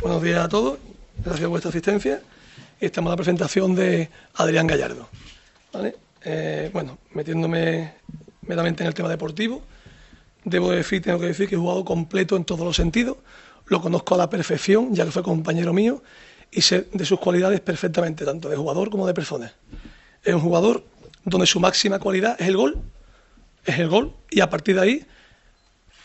Buenos días a todos, gracias por vuestra asistencia. Estamos en la presentación de Adrián Gallardo. ¿vale? Eh, bueno, metiéndome meramente en el tema deportivo, debo decir, tengo que decir que he jugado completo en todos los sentidos, lo conozco a la perfección, ya que fue compañero mío, y sé de sus cualidades perfectamente, tanto de jugador como de persona. Es un jugador donde su máxima cualidad es el gol, es el gol, y a partir de ahí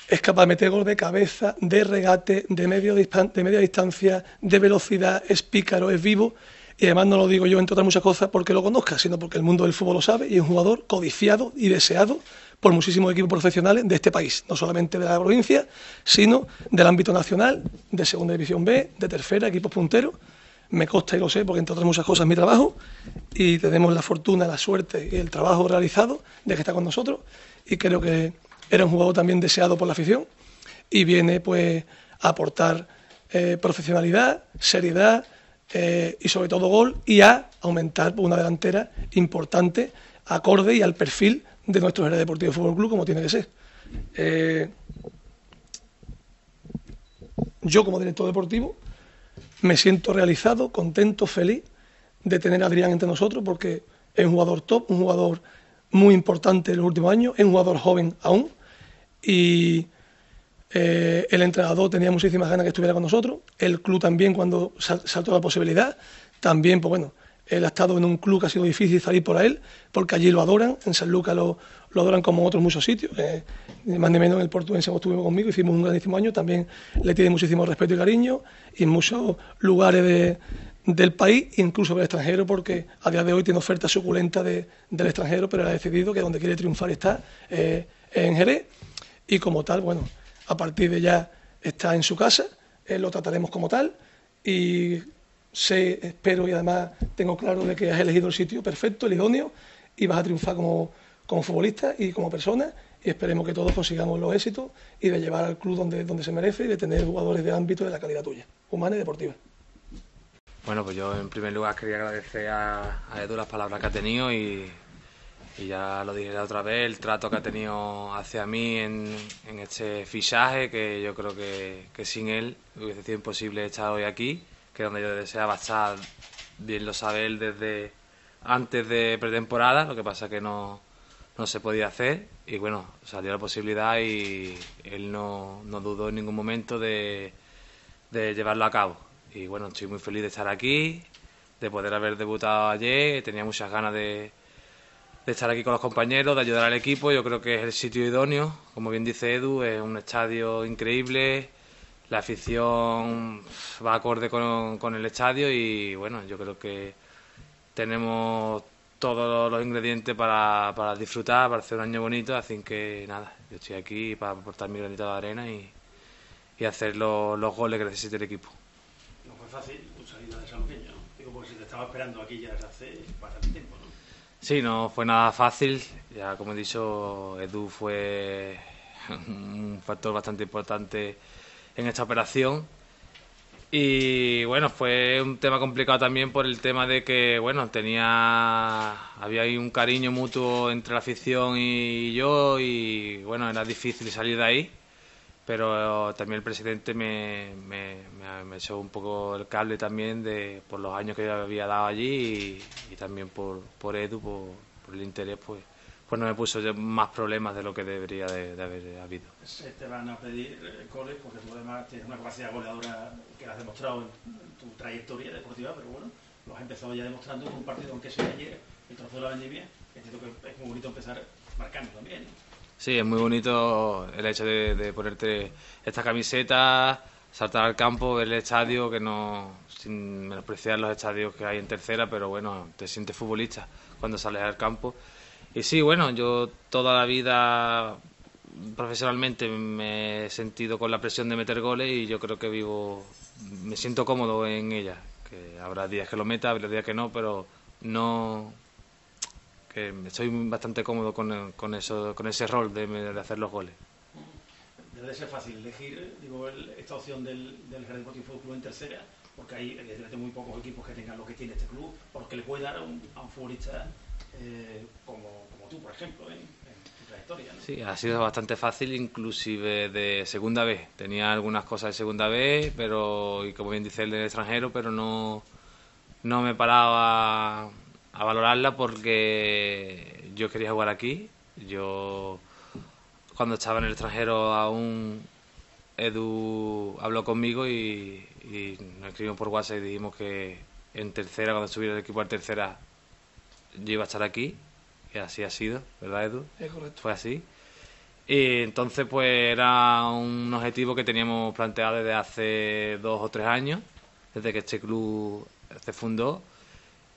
es capaz de meter gol de cabeza, de regate, de, medio de media distancia, de velocidad, es pícaro, es vivo. Y además no lo digo yo, entre otras muchas cosas, porque lo conozca, sino porque el mundo del fútbol lo sabe y es un jugador codiciado y deseado por muchísimos equipos profesionales de este país, no solamente de la provincia, sino del ámbito nacional, de Segunda División B, de tercera, equipos punteros. Me consta y lo sé, porque entre otras muchas cosas es mi trabajo, y tenemos la fortuna, la suerte y el trabajo realizado de que está con nosotros, y creo que era un jugador también deseado por la afición y viene pues a aportar eh, profesionalidad, seriedad eh, y sobre todo gol y a aumentar una delantera importante acorde y al perfil de nuestro Jerez Deportivo Fútbol Club como tiene que ser. Eh, yo como director deportivo me siento realizado, contento, feliz de tener a Adrián entre nosotros porque es un jugador top, un jugador muy importante en los últimos años, es un jugador joven aún y eh, el entrenador tenía muchísimas ganas que estuviera con nosotros, el club también cuando saltó la posibilidad, también, pues bueno, él ha estado en un club que ha sido difícil salir por él, porque allí lo adoran, en San Lucas lo, lo adoran como en otros muchos sitios, eh, más ni menos en el portugués estuvo conmigo, hicimos un grandísimo año, también le tiene muchísimo respeto y cariño, y en muchos lugares de, del país, incluso del extranjero, porque a día de hoy tiene oferta suculenta de, del extranjero, pero él ha decidido que donde quiere triunfar está eh, en Jerez. Y como tal, bueno, a partir de ya está en su casa, eh, lo trataremos como tal. Y sé, espero y además tengo claro de que has elegido el sitio perfecto, el idóneo y vas a triunfar como, como futbolista y como persona. Y esperemos que todos consigamos los éxitos y de llevar al club donde, donde se merece y de tener jugadores de ámbito de la calidad tuya, humana y deportiva. Bueno, pues yo en primer lugar quería agradecer a, Edu las palabras que ha tenido y ya lo dije otra vez, el trato que ha tenido hacia mí en, este fichaje, que yo creo que, sin él hubiese sido imposible estar hoy aquí, que donde yo deseaba estar, bien lo sabe él desde antes de pretemporada, lo que pasa que no, no se podía hacer y bueno, salió la posibilidad y él no, no dudó en ningún momento de, de llevarlo a cabo. Y bueno, estoy muy feliz de estar aquí, de poder haber debutado ayer, tenía muchas ganas de de estar aquí con los compañeros, de ayudar al equipo. Yo creo que es el sitio idóneo. Como bien dice Edu, es un estadio increíble. La afición va acorde con, con el estadio y bueno, yo creo que tenemos todos los ingredientes para, para, disfrutar, para hacer un año bonito. Así que nada, yo estoy aquí para aportar mi granito de arena y, y hacer los, los, goles que necesite el equipo. Fácil tu salida de San. Digo, porque si te estaba esperando aquí ya hace bastante tiempo, ¿no? Sí, no fue nada fácil. Ya como he dicho, Edu fue un factor bastante importante en esta operación. Y bueno, fue un tema complicado también por el tema de que, bueno, tenía. Había ahí un cariño mutuo entre la afición y yo, y bueno, era difícil salir de ahí pero también el presidente me, me, me, echó un poco el cable también de por los años que yo había dado allí y, y también por, por Edu, por, por, el interés, pues, pues no me puso más problemas de lo que debería de, de haber habido. Se te van a pedir goles porque tú además tienes una capacidad goleadora que has demostrado en tu trayectoria deportiva, pero bueno, lo has empezado ya demostrando en un partido, aunque sea ayer, el trofeo de la vendimia, entiendo que es muy bonito empezar marcando también. Sí, es muy bonito el hecho de, ponerte esta camiseta, saltar al campo, ver el estadio, que no, sin menospreciar los estadios que hay en tercera, pero bueno, te sientes futbolista cuando sales al campo. Y sí, bueno, yo toda la vida profesionalmente me he sentido con la presión de meter goles y yo creo que vivo, me siento cómodo en ella. Que habrá días que lo meta, habrá días que no, pero no, que estoy bastante cómodo con, con, eso, con ese rol de, de, hacer los goles. Debe de ser fácil elegir digo, el, esta opción del, del Real Deportivo Club en tercera, porque hay evidentemente muy pocos equipos que tengan lo que tiene este club, porque le puede dar a un, a un futbolista eh, como, como, tú, por ejemplo, ¿eh? en trayectoria. ¿no? Sí, ha sido bastante fácil, inclusive de segunda vez. Tenía algunas cosas de segunda vez, pero, y como bien dice el del extranjero, pero no, no me paraba a, a valorarla porque yo quería jugar aquí. Yo, cuando estaba en el extranjero, aún Edu habló conmigo y, y nos escribimos por WhatsApp y dijimos que en tercera, cuando estuviera el equipo en tercera, yo iba a estar aquí. Y así ha sido, ¿verdad, Edu? Es correcto. fue así. Y entonces pues era un objetivo que teníamos planteado desde hace dos o tres años, desde que este club se fundó.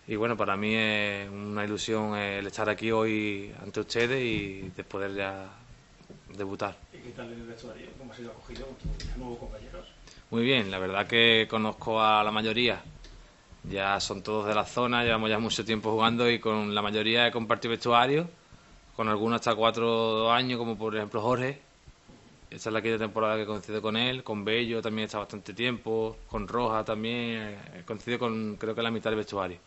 Y bueno, para mí es una ilusión el estar aquí hoy ante ustedes y de poder ya debutar. ¿Y qué tal el vestuario? ¿Cómo ha sido acogido con tus nuevos compañeros? Muy bien, la verdad que conozco a la mayoría. Ya son todos de la zona, llevamos ya mucho tiempo jugando y con la mayoría he compartido vestuario, con algunos hasta cuatro años, como por ejemplo Jorge. Esta es la quinta temporada que coincido con él, con Bello también está bastante tiempo, con Roja también, he coincidido con creo que la mitad del vestuario.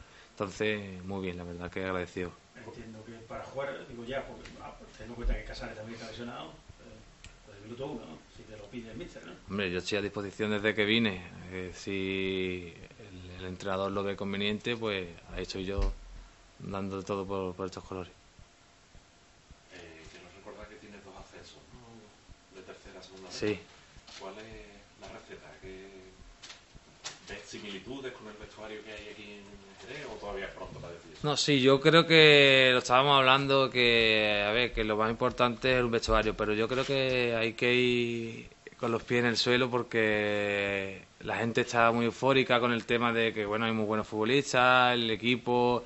Entonces, muy bien, la verdad que agradecido. Entiendo que para jugar, digo ya, porque ah, teniendo en cuenta que Casares también está lesionado, eh, pues el minuto uno, ¿no? si te lo pide el míster, ¿no? Hombre, yo estoy a disposición desde que vine. Eh, si el, el entrenador lo ve conveniente, pues ahí estoy yo dando todo por, por estos colores. Eh, quiero recordar que tienes dos ascensos, ¿no? De tercera a segunda vez. Sí. ¿Cuál es la receta? ¿Qué... ¿Ves similitudes con el vestuario que hay aquí en Jerez o todavía es pronto para decir? No, sí, yo creo que lo estábamos hablando que, a ver, que lo más importante es el vestuario, pero yo creo que hay que ir con los pies en el suelo porque la gente está muy eufórica con el tema de que, bueno, hay muy buenos futbolistas, el equipo,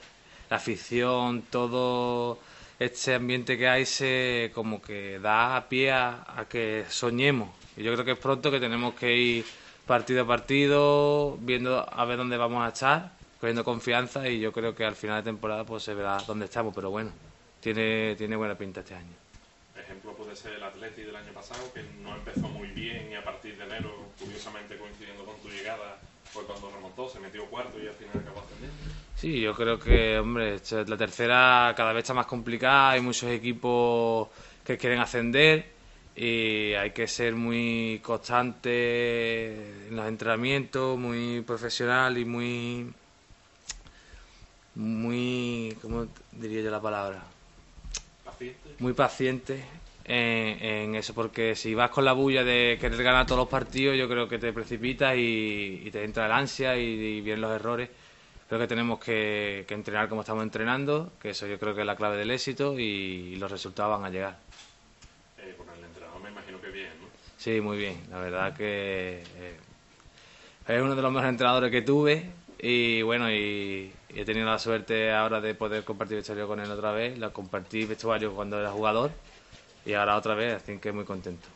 la afición, todo este ambiente que hay se como que da pie a, a que soñemos. Y yo creo que es pronto que tenemos que ir partido a partido, viendo a ver dónde vamos a estar, cogiendo confianza y yo creo que al final de temporada pues se verá dónde estamos, pero bueno, tiene, tiene buena pinta este año. Ejemplo puede ser el Atleti del año pasado, que no empezó muy bien y a partir de enero, curiosamente coincidiendo con tu llegada, fue cuando remontó, se metió cuarto y al final acabó ascendiendo. Sí, yo creo que, hombre, la tercera cada vez está más complicada, hay muchos equipos que quieren ascender y hay que ser muy constante en los entrenamientos, muy profesional y muy, muy, ¿cómo diría yo la palabra? Paciente. muy paciente en, en eso, porque si vas con la bulla de querer ganar todos los partidos, yo creo que te precipitas y, y te entra el ansia y, y vienen los errores. Creo que tenemos que, que entrenar como estamos entrenando, que eso yo creo que es la clave del éxito y, los resultados van a llegar. Eh, con el entrenador me imagino que bien, ¿no? Sí, muy bien. La verdad que eh, es uno de los mejores entrenadores que tuve y bueno, y, he tenido la suerte ahora de poder compartir vestuario con él otra vez. Lo compartí vestuario cuando era jugador y ahora otra vez, así que muy contento.